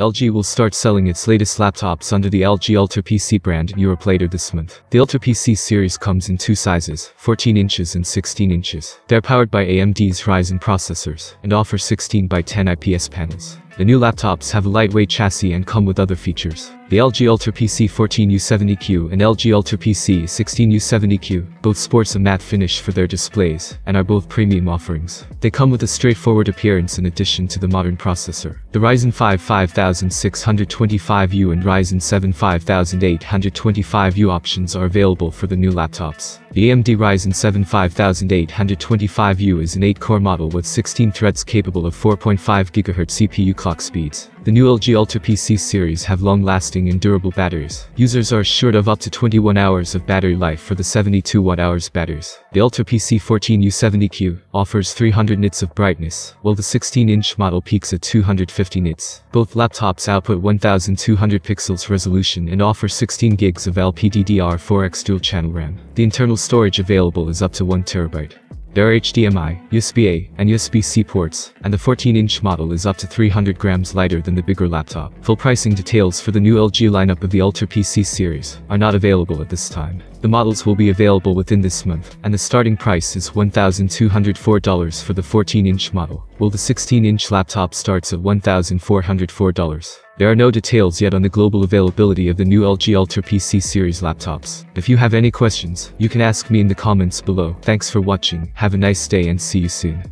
LG will start selling its latest laptops under the LG Ultra PC brand in Europe later this month. The Ultra PC series comes in two sizes, 14 inches and 16 inches. They're powered by AMD's Ryzen processors and offer 16 by 10 IPS panels. The new laptops have a lightweight chassis and come with other features. The LG Ultra PC 14U70Q and LG Ultra PC 16U70Q, both sports a matte finish for their displays, and are both premium offerings. They come with a straightforward appearance in addition to the modern processor. The Ryzen 5 5625U and Ryzen 7 5825U options are available for the new laptops. The AMD Ryzen 7 5825U is an 8-core model with 16 threads capable of 4.5 GHz CPU clock speeds. The new LG Ultra PC series have long-lasting and durable batteries. Users are assured of up to 21 hours of battery life for the 72 watt-hours batteries. The Ultra PC 14U70Q offers 300 nits of brightness, while the 16-inch model peaks at 250 nits. Both laptops output 1200 pixels resolution and offer 16 gigs of LPDDR4X dual-channel RAM. The internal storage available is up to 1 terabyte. There are HDMI, USB-A, and USB-C ports, and the 14-inch model is up to 300 grams lighter than the bigger laptop. Full pricing details for the new LG lineup of the Ultra PC series are not available at this time. The models will be available within this month, and the starting price is $1,204 for the 14-inch model, while the 16-inch laptop starts at $1,404. There are no details yet on the global availability of the new LG Ultra PC series laptops. If you have any questions, you can ask me in the comments below. Thanks for watching, have a nice day and see you soon.